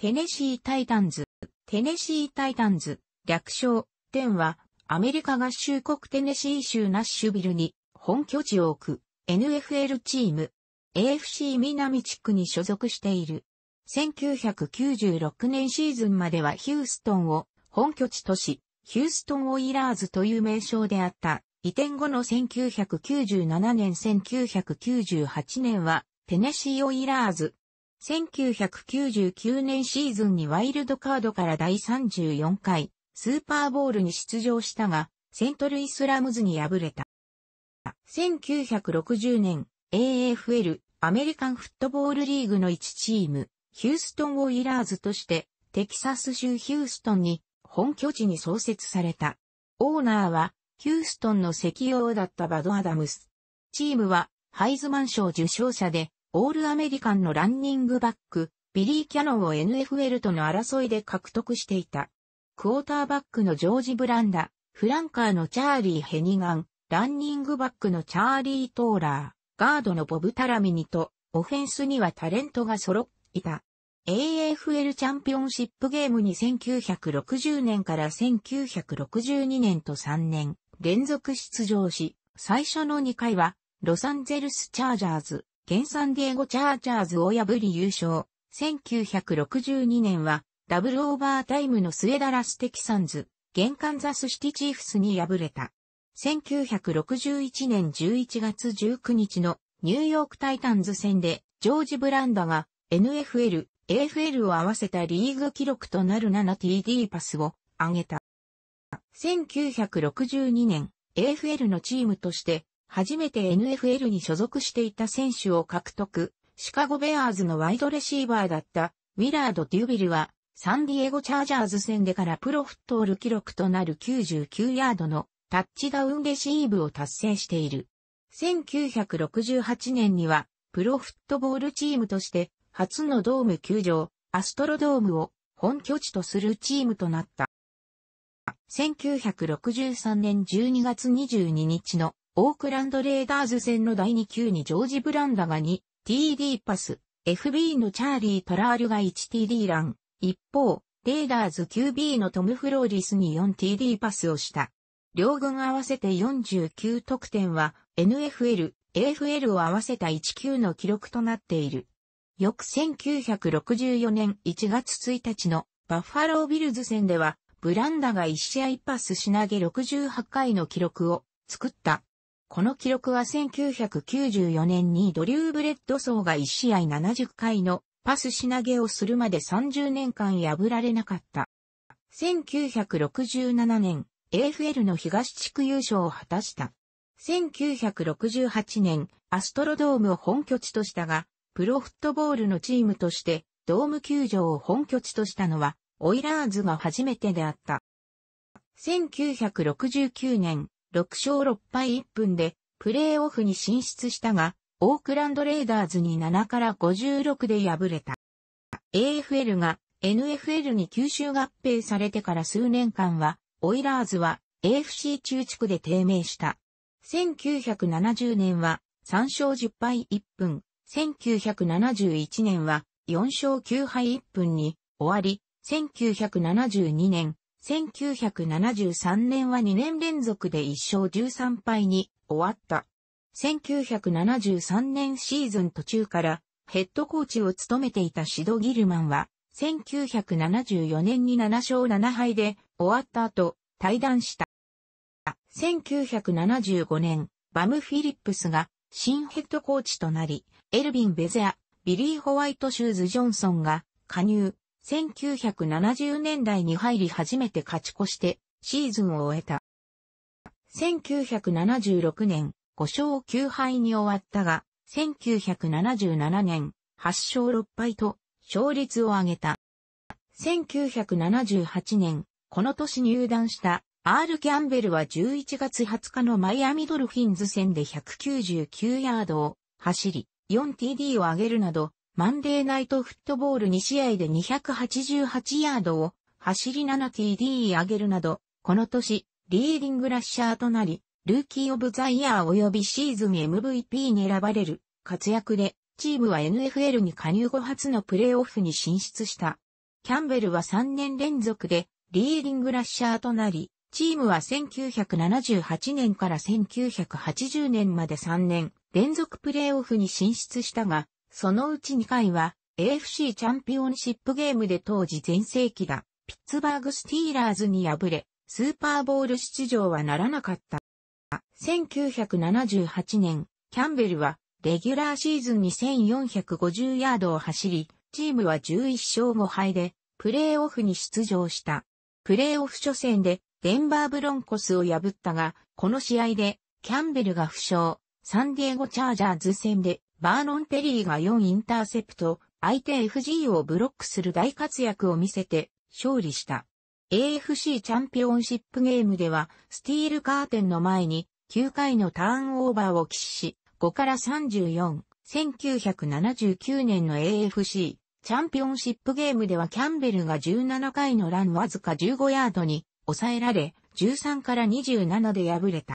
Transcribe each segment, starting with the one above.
テネシー・タイタンズ。テネシー・タイタンズ、略称、テンは、アメリカ合衆国テネシー州ナッシュビルに本拠地を置く NFL チーム、AFC 南地区に所属している。1996年シーズンまではヒューストンを本拠地とし、ヒューストンオイラーズという名称であった。移転後の1997年1998年はテネシーオイラーズ1999年シーズンにワイルドカードから第34回スーパーボールに出場したが、セントルイスラムズに敗れた。1960年 AFL アメリカンフットボールリーグの1チーム、ヒューストンオイラーズとしてテキサス州ヒューストンに本拠地に創設された。オーナーはヒューストンの石油王だったバド・アダムス。チームはハイズマン賞受賞者でオールアメリカンのランニングバック、ビリー・キャノンを NFL との争いで獲得していた。クォーターバックのジョージ・ブランダ、フランカーのチャーリー・ヘニガン、ランニングバックのチャーリー・トーラー、ガードのボブ・タラミニと、オフェンスにはタレントが揃っていた。AFL チャンピオンシップゲームに1960年から1962年と3年連続出場し、最初の2回はロサンゼルスチャージャーズ、現サンディエゴチャージャーズを破り優勝。1962年はダブルオーバータイムの末ダラステキサンズ、現カンザスシティチーフスに敗れた。1961年11月19日のニューヨークタイタンズ戦でジョージ・ブランダが NFL、AFL を合わせたリーグ記録となる 7TD パスを上げた。1962年、AFL のチームとして初めて NFL に所属していた選手を獲得、シカゴベアーズのワイドレシーバーだったウィラード・デュビルは、サンディエゴ・チャージャーズ戦でからプロフットール記録となる99ヤードのタッチダウンレシーブを達成している。1968年には、プロフットボールチームとして初のドーム球場、アストロドームを本拠地とするチームとなった。1963年12月22日のオークランドレーダーズ戦の第2球にジョージ・ブランダが 2TD パス、FB のチャーリー・トラールが 1TD ラン。一方、レーダーズ QB のトム・フローリスに 4TD パスをした。両軍合わせて49得点は NFL、AFL を合わせた1級の記録となっている。翌1964年1月1日のバッファロービルズ戦では、ブランダが1試合パス試投げ68回の記録を作った。この記録は1994年にドリュー・ブレッドソーが1試合70回のパス試投げをするまで30年間破られなかった。1967年、AFL の東地区優勝を果たした。1968年、アストロドームを本拠地としたが、プロフットボールのチームとしてドーム球場を本拠地としたのは、オイラーズが初めてであった。1969年、6勝6敗1分でプレーオフに進出したが、オークランドレーダーズに7から56で敗れた。AFL が NFL に吸収合併されてから数年間は、オイラーズは AFC 中地区で低迷した。1970年は3勝10敗1分、1971年は4勝9敗1分に終わり、1972年、1973年は2年連続で1勝13敗に終わった。1973年シーズン途中からヘッドコーチを務めていたシド・ギルマンは、1974年に7勝7敗で終わった後、退団した。1975年、バム・フィリップスが新ヘッドコーチとなり、エルビン・ベゼア、ビリー・ホワイト・シューズ・ジョンソンが加入、1970年代に入り初めて勝ち越してシーズンを終えた。1976年5勝9敗に終わったが、1977年8勝6敗と勝率を上げた。1978年、この年入団したアール・キャンベルは11月20日のマイアミドルフィンズ戦で199ヤードを走り、4TD を上げるなど、マンデーナイトフットボール2試合で288ヤードを走り 7TD 上げるなど、この年、リーディングラッシャーとなり、ルーキーオブザイヤー及びシーズン MVP に選ばれる活躍で、チームは NFL に加入後初のプレーオフに進出した。キャンベルは3年連続でリーディングラッシャーとなり、チームは1978年から1980年まで3年連続プレーオフに進出したが、そのうち2回は AFC チャンピオンシップゲームで当時全盛期だ、ピッツバーグスティーラーズに敗れ、スーパーボール出場はならなかった。1978年、キャンベルはレギュラーシーズンに1450ヤードを走り、チームは11勝5敗でプレーオフに出場した。プレーオフ初戦でデンバーブロンコスを破ったが、この試合でキャンベルが負傷、サンディエゴチャージャーズ戦でバーノン・ペリーが4インターセプト、相手 FG をブロックする大活躍を見せて勝利した。AFC チャンピオンシップゲームでは、スティールカーテンの前に9回のターンオーバーを喫し、5から34、1979年の AFC チャンピオンシップゲームではキャンベルが17回のランわずか15ヤードに抑えられ、13から27で敗れた。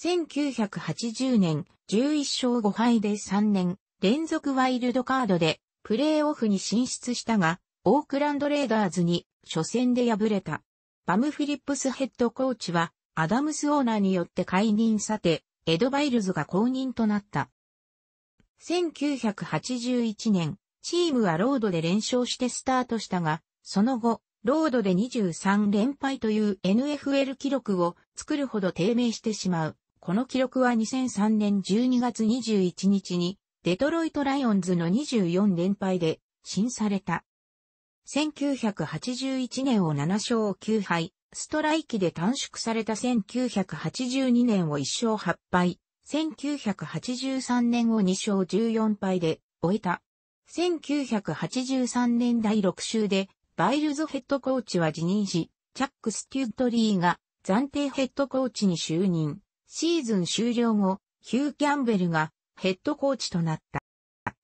1980年、11勝5敗で3年連続ワイルドカードでプレーオフに進出したが、オークランドレーダーズに初戦で敗れた。バム・フィリップスヘッドコーチは、アダムスオーナーによって解任され、エドバイルズが後任となった。1981年、チームはロードで連勝してスタートしたが、その後、ロードで23連敗という NFL 記録を作るほど低迷してしまう。この記録は2003年12月21日にデトロイトライオンズの24連敗で更新された。1981年を7勝9敗、ストライキで短縮された1982年を1勝8敗、1983年を2勝14敗で終えた。1983年第6週でバイルズヘッドコーチは辞任し、チャック・ステュッドリーが暫定ヘッドコーチに就任。シーズン終了後、ヒュー・キャンベルがヘッドコーチとなった。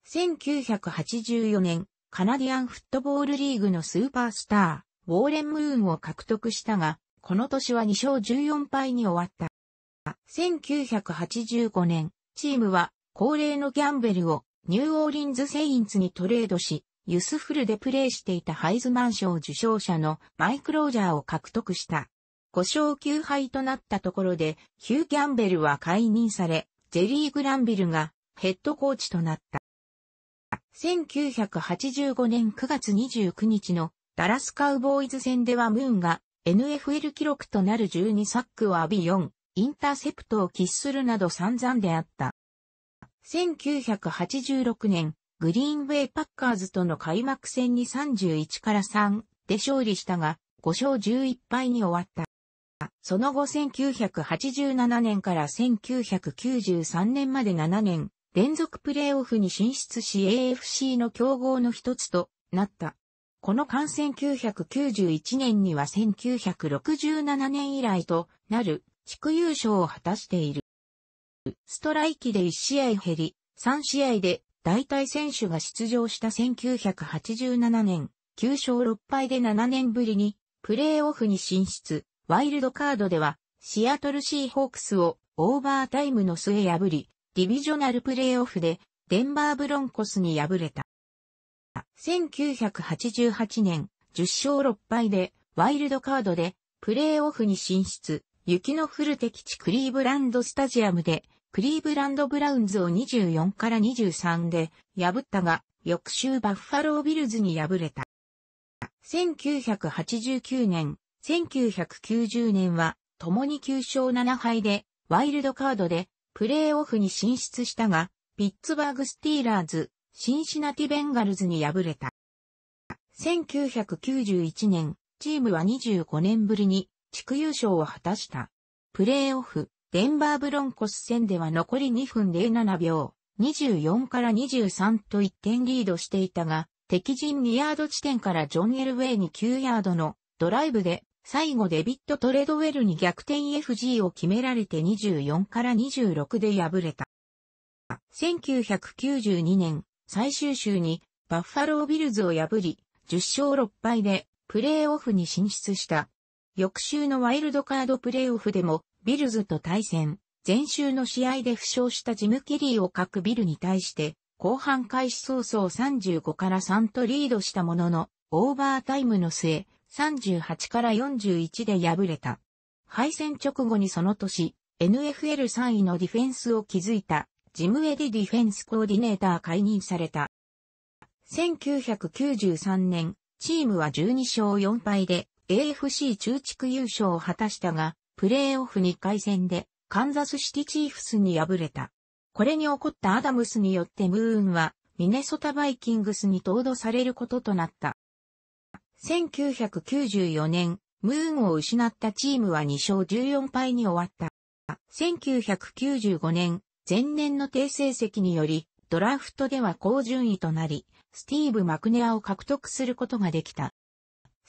1984年、カナディアンフットボールリーグのスーパースター、ウォーレン・ムーンを獲得したが、この年は2勝14敗に終わった。1985年、チームは恒例のギャンベルをニューオーリンズ・セインツにトレードし、ユスフルでプレーしていたハイズマン賞受賞者のマイク・ロージャーを獲得した。5勝9敗となったところで、ヒュー・キャンベルは解任され、ジェリー・グランビルがヘッドコーチとなった。1985年9月29日のダラスカウボーイズ戦ではムーンが NFL 記録となる12サックを浴び4、インターセプトを喫するなど散々であった。1986年、グリーンウェイパッカーズとの開幕戦に31から3で勝利したが、5勝11敗に終わった。その後1987年から1993年まで7年、連続プレーオフに進出し AFC の競合の一つとなった。この間1991年には1967年以来となる地区優勝を果たしている。ストライキで1試合減り、3試合で代替選手が出場した1987年、9勝6敗で7年ぶりにプレーオフに進出、ワイルドカードではシアトルシーホークスをオーバータイムの末破り、ディビジョナルプレーオフでデンバーブロンコスに敗れた。1988年、10勝6敗でワイルドカードでプレーオフに進出、雪の降る敵地クリーブランドスタジアムでクリーブランドブラウンズを24から23で破ったが、翌週バッファロービルズに敗れた。1989年、1990年は、共に9勝7敗で、ワイルドカードで、プレーオフに進出したが、ピッツバーグスティーラーズ、シンシナティベンガルズに敗れた。1991年、チームは25年ぶりに地区優勝を果たした。プレーオフ、デンバーブロンコス戦では残り2分07秒、24から23と1点リードしていたが、敵陣2ヤード地点からジョン・エルウェイに9ヤードのドライブで、最後デビット・トレドウェルに逆転 FG を決められて24から26で敗れた。1992年、最終週にバッファロービルズを破り、10勝6敗でプレーオフに進出した。翌週のワイルドカードプレーオフでもビルズと対戦、前週の試合で負傷したジム・ケリーを欠くビルズに対して、後半開始早々35から3とリードしたものの、オーバータイムの末、38から41で敗れた。敗戦直後にその年、NFL3 位のディフェンスを築いた、ジムエディディフェンスコーディネーター解任された。1993年、チームは12勝4敗で AFC 中地区優勝を果たしたが、プレーオフ2回戦でカンザスシティチーフスに敗れた。これに起こったアダムスによってムーンはミネソタバイキングスに投度されることとなった。1994年、ムーンを失ったチームは2勝14敗に終わった。1995年、前年の低成績により、ドラフトでは高順位となり、スティーブ・マクネアを獲得することができた。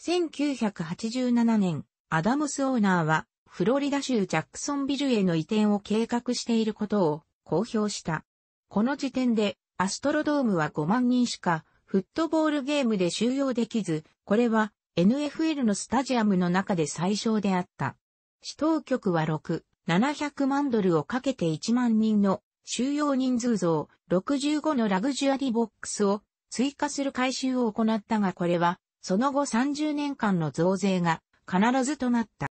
1987年、アダムスオーナーは、フロリダ州ジャックソンビルへの移転を計画していることを公表した。この時点で、アストロドームは5万人しか、フットボールゲームで収容できず、これは NFL のスタジアムの中で最小であった。市当局は6、700万ドルをかけて1万人の収容人数増65のラグジュアリーボックスを追加する改修を行ったがこれはその後30年間の増税が必ずとなった。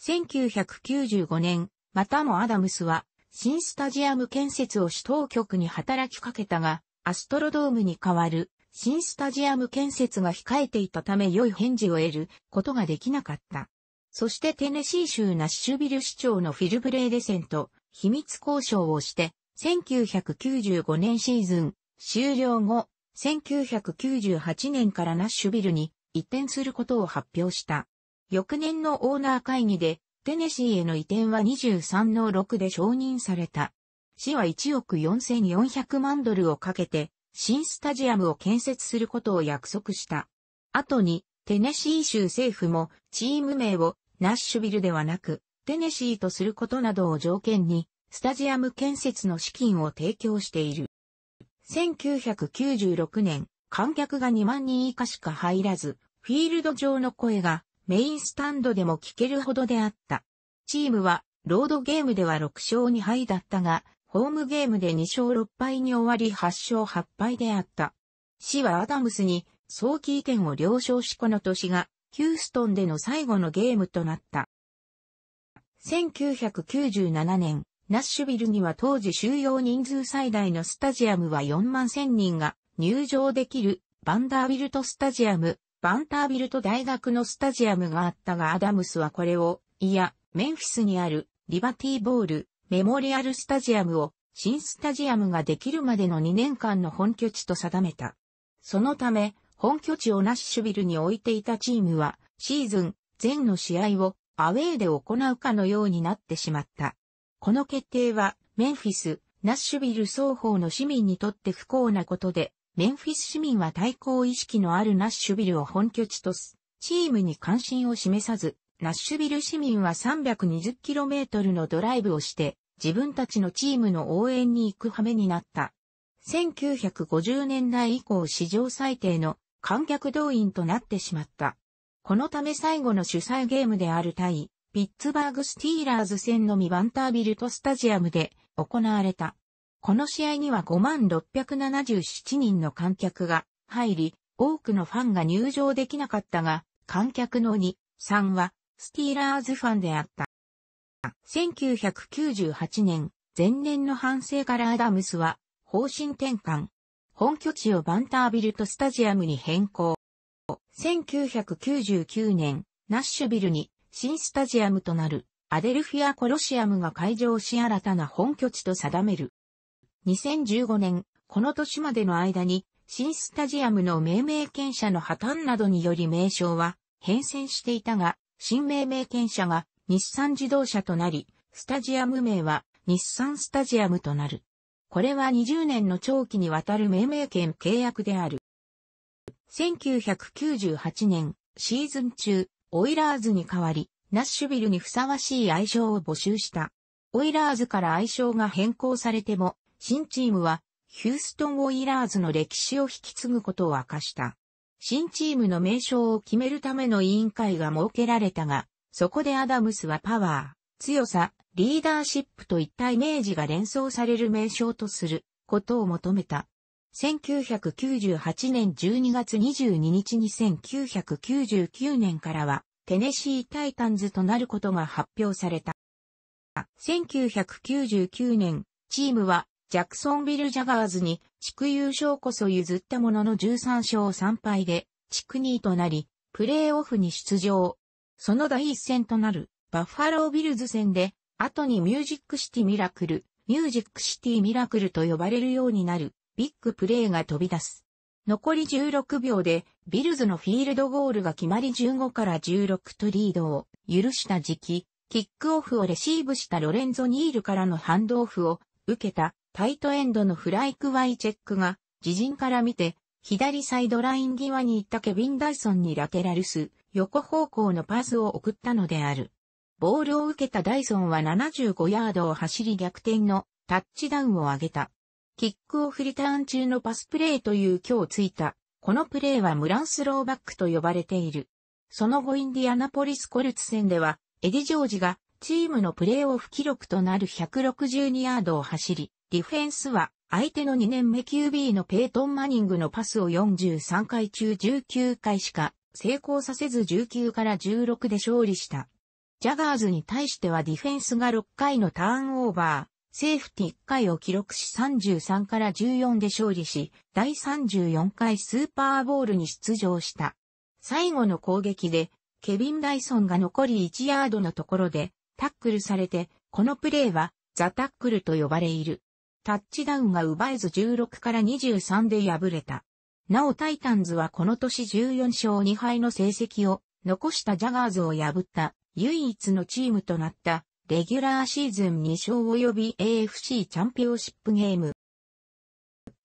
1995年、またもアダムスは新スタジアム建設を市当局に働きかけたが、アストロドームに代わる新スタジアム建設が控えていたため良い返事を得ることができなかった。そしてテネシー州ナッシュビル市長のフィル・ブレーデセンと秘密交渉をして、1995年シーズン終了後、1998年からナッシュビルに移転することを発表した。翌年のオーナー会議で、テネシーへの移転は23の6で承認された。市は1億4400万ドルをかけて、新スタジアムを建設することを約束した。後に、テネシー州政府もチーム名をナッシュビルではなく、テネシーとすることなどを条件に、スタジアム建設の資金を提供している。1996年、観客が2万人以下しか入らず、フィールド上の声がメインスタンドでも聞けるほどであった。チームは、ロードゲームでは6勝2敗だったが、ホームゲームで2勝6敗に終わり8勝8敗であった。市はアダムスに早期移転を了承しこの年がヒューストンでの最後のゲームとなった。1997年、ナッシュビルには当時収容人数最大のスタジアムは4万1000人が入場できるバンダービルトスタジアム、バンタービルト大学のスタジアムがあったがアダムスはこれを、いや、メンフィスにあるリバティーボール、メモリアルスタジアムを新スタジアムができるまでの2年間の本拠地と定めた。そのため、本拠地をナッシュビルに置いていたチームは、シーズン全の試合をアウェーで行うかのようになってしまった。この決定は、メンフィス、ナッシュビル双方の市民にとって不幸なことで、メンフィス市民は対抗意識のあるナッシュビルを本拠地とす、チームに関心を示さず、ナッシュビル市民は 320km のドライブをして、自分たちのチームの応援に行く羽目になった。1950年代以降史上最低の観客動員となってしまった。このため最後の主催ゲームである対、ピッツバーグスティーラーズ戦のミバンタービルトスタジアムで行われた。この試合には5677人の観客が入り、多くのファンが入場できなかったが、観客の2、3はスティーラーズファンであった。1998年、前年の反省からアダムスは方針転換、本拠地をバンタービルトスタジアムに変更。1999年、ナッシュビルに新スタジアムとなるアデルフィアコロシアムが開場し新たな本拠地と定める。2015年、この年までの間に新スタジアムの命名権者の破綻などにより名称は変遷していたが、新命名権者が日産自動車となり、スタジアム名は日産スタジアムとなる。これは20年の長期にわたる命名権契約である。1998年、シーズン中、オイラーズに代わり、ナッシュビルにふさわしい愛称を募集した。オイラーズから愛称が変更されても、新チームは、ヒューストン・オイラーズの歴史を引き継ぐことを明かした。新チームの名称を決めるための委員会が設けられたが、そこでアダムスはパワー、強さ、リーダーシップといったイメージが連想される名称とすることを求めた。1998年12月22日に1999年からはテネシータイタンズとなることが発表された。1999年、チームはジャクソンビル・ジャガーズに地区優勝こそ譲ったものの13勝3敗で地区2位となり、プレーオフに出場。その第一戦となるバッファロービルズ戦で、後にミュージックシティミラクル、ミュージックシティミラクルと呼ばれるようになるビッグプレーが飛び出す。残り16秒でビルズのフィールドゴールが決まり15から16とリードを許した時期、キックオフをレシーブしたロレンゾ・ニールからのハンドオフを受けたタイトエンドのフランクワイチェックが自陣から見て左サイドライン際に行ったケビン・ダイソンにラテラルス、横方向のパスを送ったのである。ボールを受けたダイソンは75ヤードを走り逆転のタッチダウンを上げた。キックオフリターン中のパスプレーという今日ついた。このプレーはムランスローバックと呼ばれている。その後インディアナポリスコルツ戦では、エディ・ジョージがチームのプレーオフ記録となる162ヤードを走り、ディフェンスは相手の2年目 QB のペイトン・マニングのパスを43回中19回しか成功させず19から16で勝利した。ジャガーズに対してはディフェンスが6回のターンオーバー、セーフティ1回を記録し33から14で勝利し、第34回スーパーボールに出場した。最後の攻撃で、ケビン・ダイソンが残り1ヤードのところでタックルされて、このプレーはザ・タックルと呼ばれいる。タッチダウンが奪えず16から23で敗れた。なおタイタンズはこの年14勝2敗の成績を残したジャガーズを破った。唯一のチームとなった。レギュラーシーズン2勝及び AFC チャンピオンシップゲーム。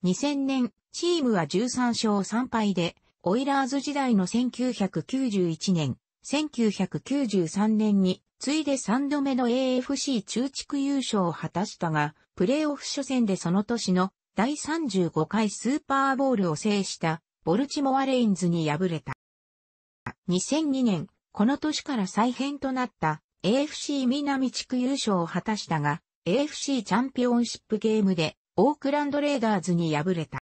2000年、チームは13勝3敗で、オイラーズ時代の1991年、1993年についで3度目の AFC 中地区優勝を果たしたが、プレーオフ初戦でその年の第35回スーパーボールを制したボルチモアレインズに敗れた。2002年、この年から再編となった AFC 南地区優勝を果たしたが、AFC チャンピオンシップゲームでオークランドレーダーズに敗れた。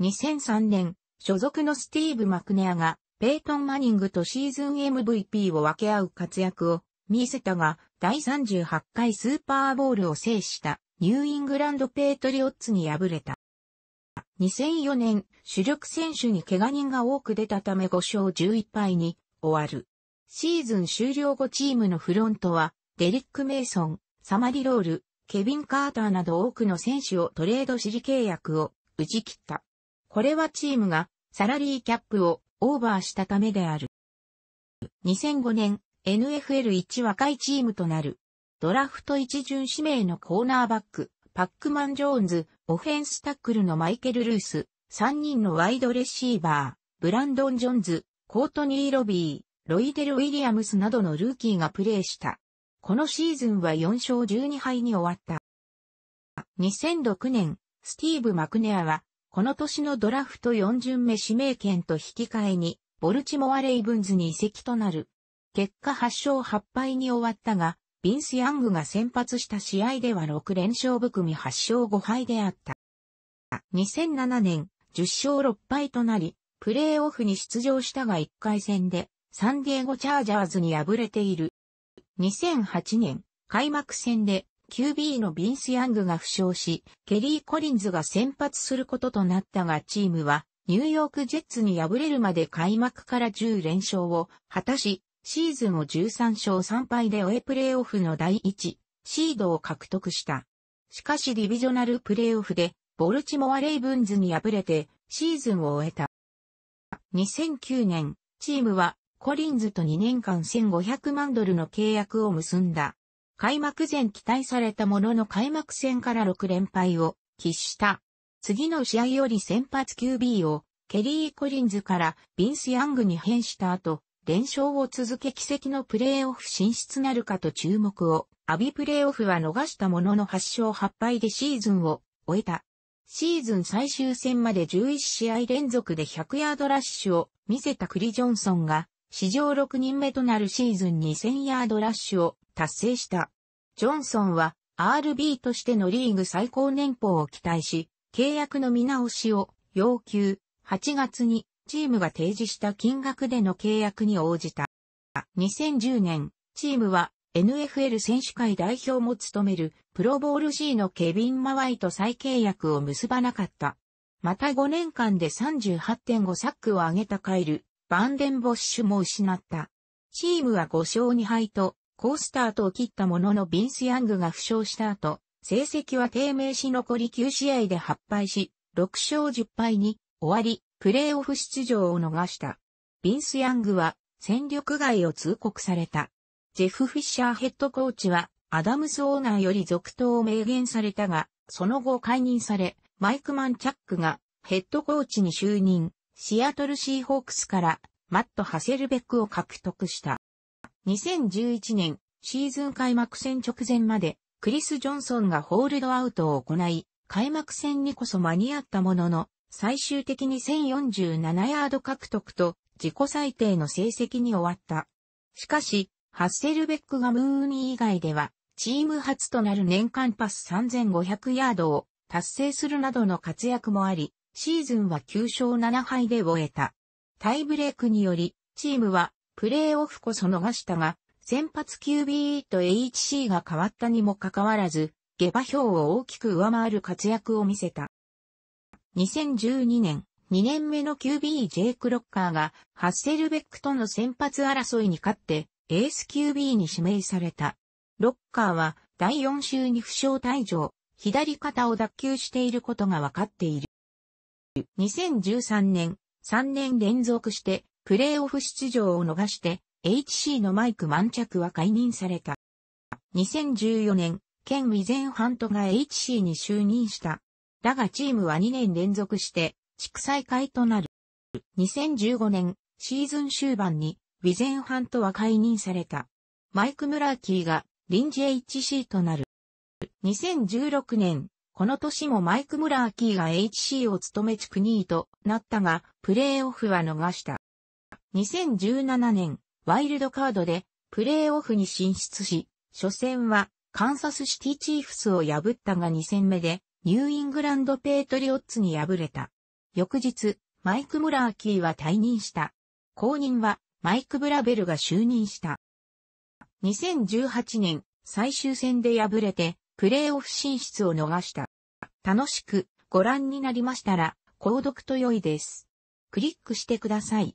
2003年、所属のスティーブ・マクネアがペイトン・マニングとシーズン MVP を分け合う活躍を見せたが、第38回スーパーボールを制したニューイングランドペイトリオッツに敗れた。2004年、主力選手に怪我人が多く出たため5勝11敗に終わる。シーズン終了後チームのフロントは、デリック・メイソン、サマリロール、ケビン・カーターなど多くの選手をトレード指示契約を打ち切った。これはチームがサラリーキャップをオーバーしたためである。2005年、NFL 一若いチームとなる。ドラフト一巡指名のコーナーバック、パックマン・ジョーンズ、オフェンスタックルのマイケル・ルース、3人のワイドレシーバー、ブランドン・ジョンズ、コートニー・ロビー、ロイデル・ウィリアムスなどのルーキーがプレーした。このシーズンは4勝12敗に終わった。2006年、スティーブ・マクネアは、この年のドラフト4巡目指名権と引き換えに、ボルチモア・レイブンズに移籍となる。結果8勝8敗に終わったが、ビンス・ヤングが先発した試合では6連勝含み8勝5敗であった。2007年、10勝6敗となり、プレーオフに出場したが1回戦で、サンディエゴ・チャージャーズに敗れている。2008年、開幕戦で QB のビンス・ヤングが負傷し、ケリー・コリンズが先発することとなったがチームはニューヨーク・ジェッツに敗れるまで開幕から10連勝を果たし、シーズンを13勝3敗で終えプレーオフの第1シードを獲得した。しかしディビジョナルプレーオフでボルチモア・レイブンズに敗れてシーズンを終えた。2009年、チームはコリンズと2年間1500万ドルの契約を結んだ。開幕前期待されたものの開幕戦から6連敗を喫した。次の試合より先発 QB をケリー・コリンズからビンス・ヤングに変した後、連勝を続け奇跡のプレーオフ進出なるかと注目を、アビプレーオフは逃したものの8勝8敗でシーズンを終えた。シーズン最終戦まで11試合連続で100ヤードラッシュを見せたクリ・ジョンソンが、史上6人目となるシーズン2000ヤードラッシュを達成した。ジョンソンは RB としてのリーグ最高年俸を期待し、契約の見直しを要求、8月にチームが提示した金額での契約に応じた。2010年、チームは NFL 選手会代表も務めるプロボール G のケビン・マワイと再契約を結ばなかった。また5年間で38.5サックを上げたカイル、バンデンボッシュも失った。チームは5勝2敗と、コースタートを切ったもののビンス・ヤングが負傷した後、成績は低迷し残り9試合で8敗し、6勝10敗に終わり、プレーオフ出場を逃した。ビンス・ヤングは戦力外を通告された。ジェフ・フィッシャーヘッドコーチはアダムス・オーナーより続投を明言されたが、その後解任され、マイクマン・チャックがヘッドコーチに就任、シアトルシーホークスからマット・ハセルベックを獲得した。2011年、シーズン開幕戦直前まで、クリス・ジョンソンがホールドアウトを行い、開幕戦にこそ間に合ったものの、最終的に1047ヤード獲得と自己最低の成績に終わった。しかし、ハッセルベックがムーニー以外では、チーム初となる年間パス3500ヤードを達成するなどの活躍もあり、シーズンは9勝7敗で終えた。タイブレークにより、チームはプレーオフこそ逃したが、先発 QB と HC が変わったにもかかわらず、下馬評を大きく上回る活躍を見せた。2012年、2年目の QB ジェイク・ロッカーがハッセルベックとの先発争いに勝ってエース QB に指名された。ロッカーは第4週に負傷退場、左肩を脱臼していることが分かっている。2013年、3年連続してプレーオフ出場を逃して HC のマイク満着は解任された。2014年、ケン・ウィゼンハントが HC に就任した。だがチームは2年連続して地区再開となる。2015年、シーズン終盤にウィゼンハントは解任された。マイク・ムラーキーが臨時 HC となる。2016年、この年もマイク・ムラーキーが HC を務め地区2位となったが、プレーオフは逃した。2017年、ワイルドカードでプレーオフに進出し、初戦はカンサスシティチーフスを破ったが2戦目でニューイングランドペイトリオッツに敗れた。翌日、マイク・ムラーキーは退任した。後任はマイク・ブラベルが就任した。2018年、最終戦で敗れてプレーオフ進出を逃した。楽しくご覧になりましたら、購読と良いです。クリックしてください。